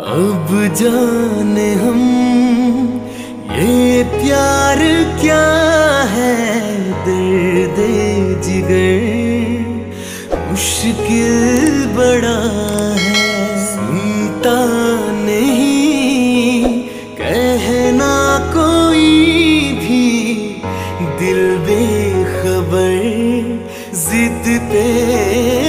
अब जाने हम, ये प्यार क्या है? दर्द जिगर, मुश्किल बड़ा है। सुनता नहीं, कहना कोई भी। दिल बेखबर, जिद पे